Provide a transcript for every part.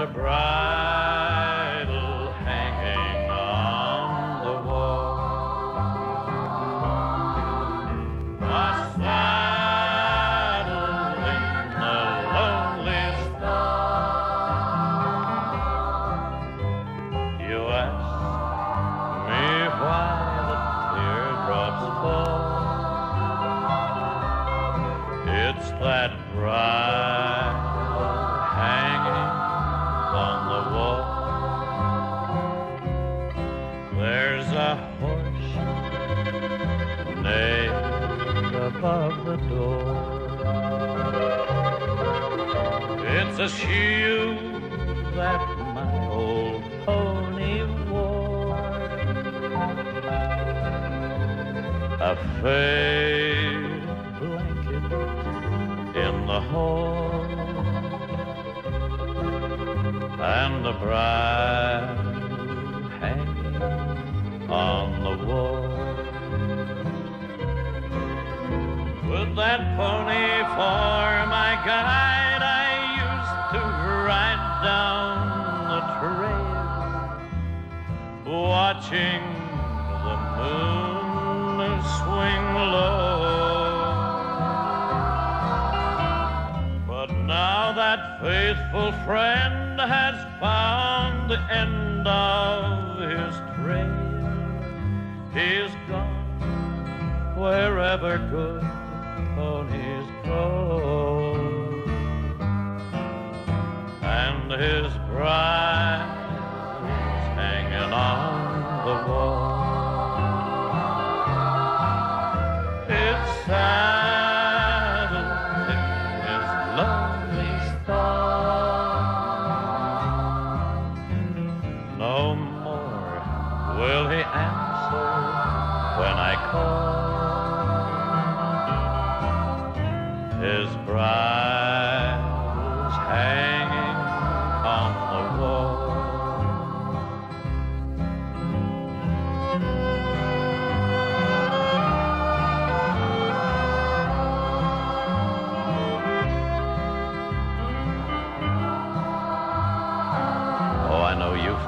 a bridle hanging on the wall. A saddle in the lonely stall. You ask me why the teardrops fall. It's that bridle hanging on the wall. There's a horse nailed above the door. It's a shoe that my old pony wore. A faded blanket in the hall, and the bridle hanging on the wall. With that pony for my guide, I used to ride down the trail, watching the moon swing low. That faithful friend has found the end of his trail, he's gone wherever good ponies go. And his bridle No more will he answer when I call. His bridle is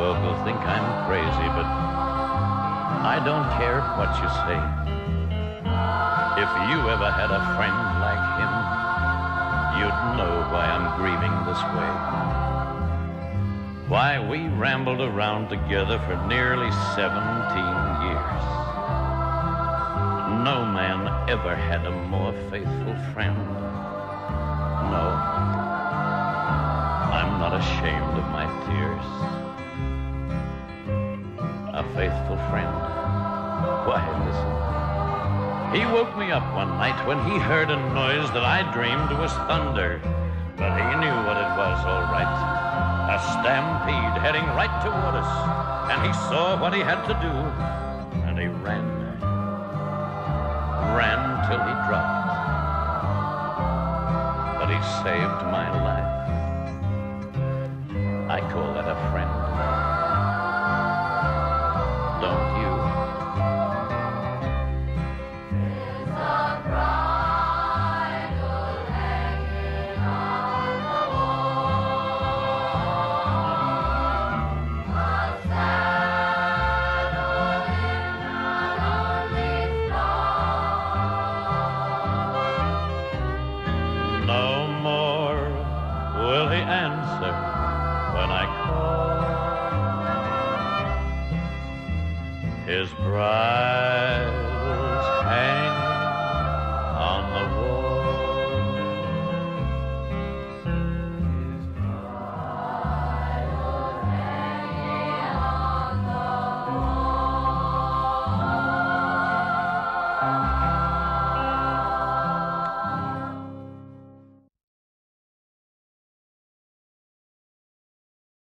folk will think I'm crazy, but I don't care what you say. If you ever had a friend like him, you'd know why I'm grieving this way. Why we rambled around together for nearly 17 years. No man ever had a more faithful friend. Ashamed of my tears. A faithful friend. Why, listen. He woke me up one night when he heard a noise that I dreamed was thunder. But he knew what it was, all right. A stampede heading right toward us. And he saw what he had to do. And he ran. Ran till he dropped. But he saved my life. I call that a friend. Don't you? No more will he answer when I call. His bride's hand.